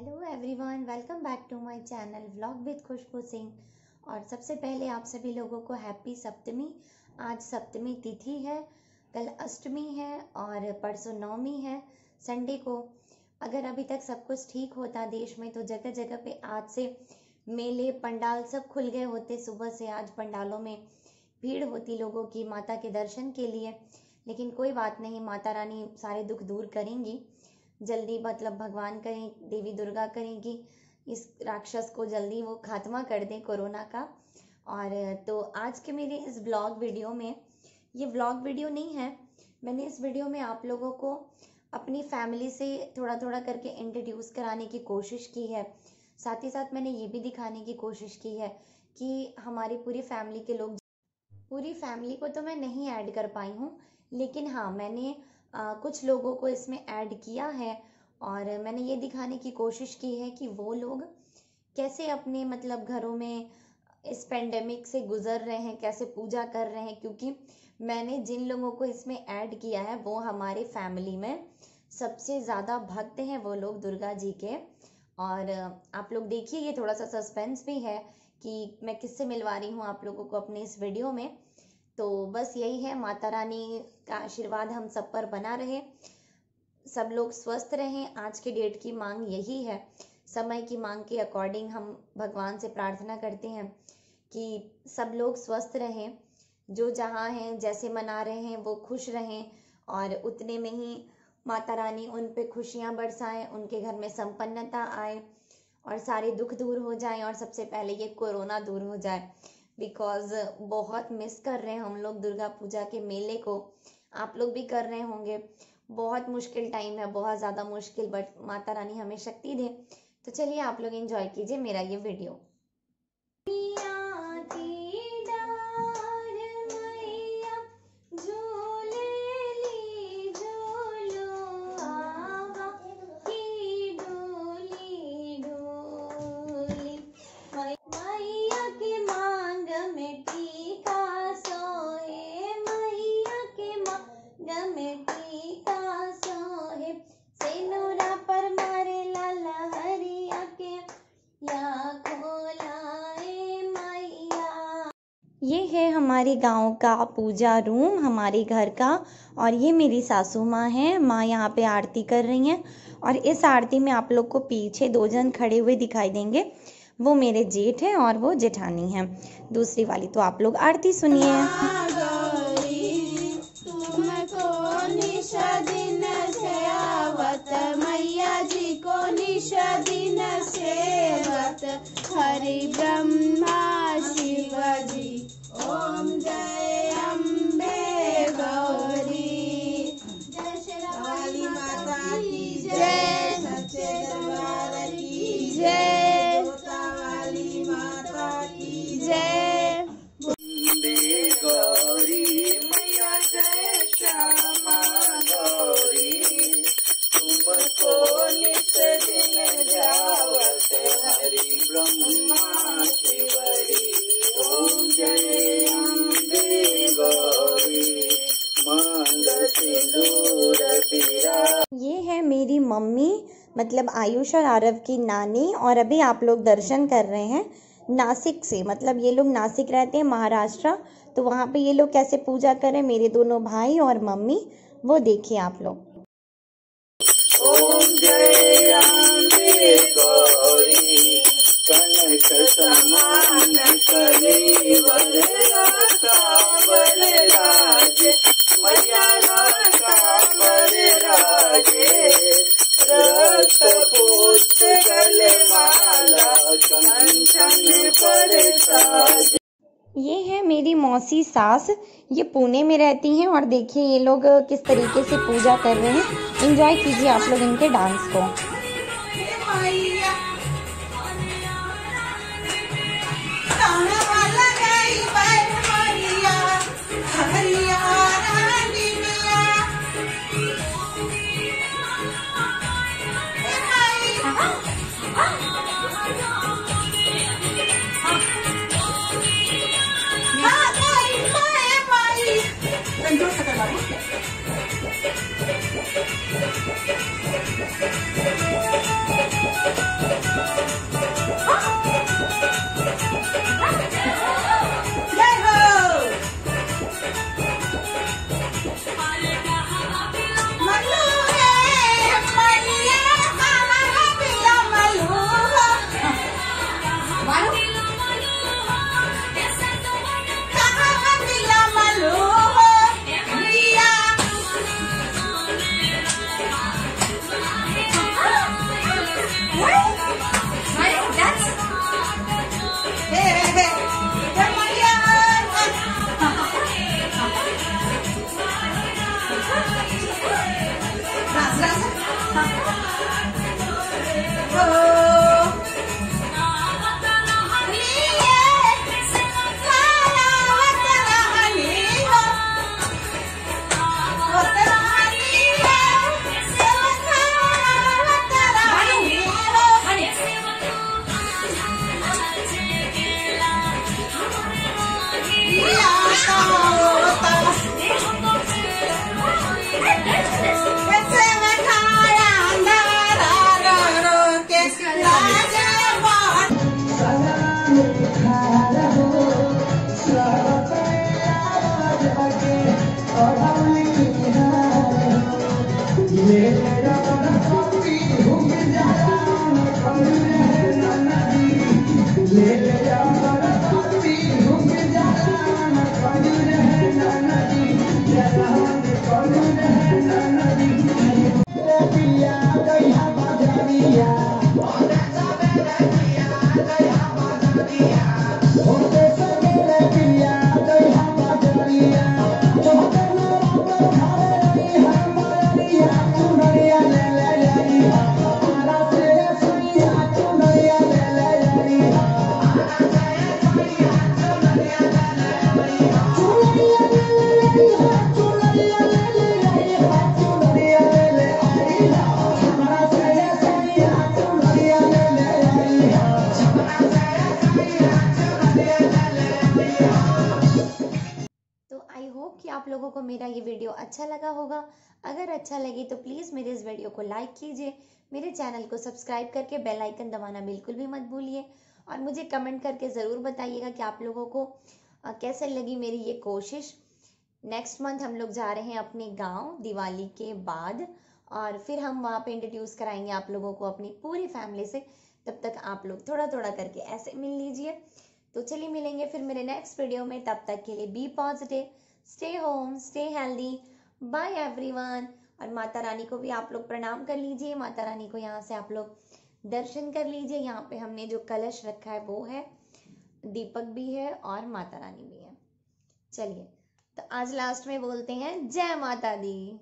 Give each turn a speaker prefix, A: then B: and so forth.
A: Hello everyone welcome back to my channel vlog with Khushboo Singh और सबसे पहले आप सभी लोगों को हैप्पी सप्तमी आज सप्तमी तिथि है, कल अष्टमी है और परसों नवमी है संडे को। अगर अभी तक सब कुछ ठीक होता देश में तो जगह जगह पे आज से मेले, पंडाल सब खुल गए होते सुबह से आज पंडालों में भीड़ होती लोगों की माता के दर्शन के लिए। लेकिन कोई बात नहीं, माता रानी सारे दुख दूर करेंगी। जल्दी मतलब भगवान करें देवी दुर्गा करें कि इस राक्षस को जल्दी वो खात्मा कर दें कोरोना का। और तो आज के मेरे इस ब्लॉग वीडियो में, ये ब्लॉग वीडियो नहीं है, मैंने इस वीडियो में आप लोगों को अपनी फैमिली से थोड़ा थोड़ा करके इंट्रोड्यूस कराने की कोशिश की है। साथ ही साथ मैंने ये भी दिखाने की कोशिश की है कि हमारी पूरी फैमिली के लोग, पूरी फैमिली को तो मैं नहीं ऐड कर पाई हूँ, लेकिन हाँ मैंने कुछ लोगों को इसमें ऐड किया है और मैंने ये दिखाने की कोशिश की है कि वो लोग कैसे अपने मतलब घरों में इस पेंडेमिक से गुजर रहे हैं, कैसे पूजा कर रहे हैं, क्योंकि मैंने जिन लोगों को इसमें ऐड किया है, वो हमारे फैमिली में सबसे ज़्यादा भक्त हैं वो लोग दुर्गा जी के। और आप लोग देखिए, ये थोड़ा सा सस्पेंस भी है कि मैं किससे मिलवा रही हूँ आप लोगों को अपने इस वीडियो में। तो बस यही है। माता रानी का आशीर्वाद हम सब पर बना रहे। सब लोग स्वस्थ रहें। आज के डेट की मांग यही है। समय की मांग के अकॉर्डिंग हम भगवान से प्रार्थना करते हैं कि सब लोग स्वस्थ रहें। जो जहाँ हैं, जैसे मना रहे हैं, वो खुश रहें और उतने में ही माता रानी उन पे खुशियाँ बरसाएँ, उनके घर में संपन्नता आए और सारे दुख दूर हो जाएँ और सबसे पहले ये कोरोना दूर हो जाए। बिकॉज़ बहुत मिस कर रहे हैं हम लोग दुर्गा पूजा के मेले को। आप लोग भी कर रहे होंगे। बहुत मुश्किल टाइम है, बहुत ज़्यादा मुश्किल बट माता रानी हमें शक्ति दे। तो चलिए आप लोग इन्जॉय कीजिए मेरा ये वीडियो ये है हमारे गाँव का पूजा रूम, हमारे घर का, और ये मेरी सासू माँ हैं। माँ यहाँ पे आरती कर रही हैं, और इस आरती में आप लोग को पीछे दो जन खड़े हुए दिखाई देंगे। वो मेरे जेठ हैं और वो जेठानी हैं। दूसरी वाली तो आप लोग आरती सुनिए। हरि ब्रह्मा मेरी मम्मी मतलब आयुष और आरव की नानी, और अभी आप लोग दर्शन कर रहे हैं नासिक से। मतलब ये लोग नासिक रहते हैं महाराष्ट्र तो वहाँ पे ये लोग कैसे पूजा करें मेरे दोनों भाई और मम्मी, वो देखिए आप लोग। ये है मेरी मौसी सास। ये पुणे में रहती हैं और देखिए ये लोग किस तरीके से पूजा कर रहे हैं। एंजॉय कीजिए आप लोग इनके डांस को। अच्छा लगा होगा। अगर अच्छा लगे तो प्लीज़ मेरे इस वीडियो को लाइक कीजिए। मेरे चैनल को सब्सक्राइब करके बेल आइकन दबाना बिल्कुल भी मत भूलिए। और मुझे कमेंट करके ज़रूर बताइएगा कि आप लोगों को कैसे लगी मेरी ये कोशिश। नेक्स्ट मंथ हम लोग जा रहे हैं अपने गाँव, दिवाली के बाद। और फिर हम वहाँ पे इंट्रोड्यूस कराएँगे आप लोगों को अपनी पूरी फैमिली से। तब तक आप लोग थोड़ा थोड़ा करके ऐसे मिल लीजिए। तो चलिए मिलेंगे फिर मेरे नेक्स्ट वीडियो में। तब तक के लिए be positive stay home stay healthy bye everyone और माता रानी को भी आप लोग प्रणाम कर लीजिए। माता रानी को यहाँ से आप लोग दर्शन कर लीजिए। यहाँ पे हमने जो कलश रखा है वो है, दीपक भी है और माता रानी भी है। चलिए तो आज लास्ट में बोलते हैं, जय माता दी।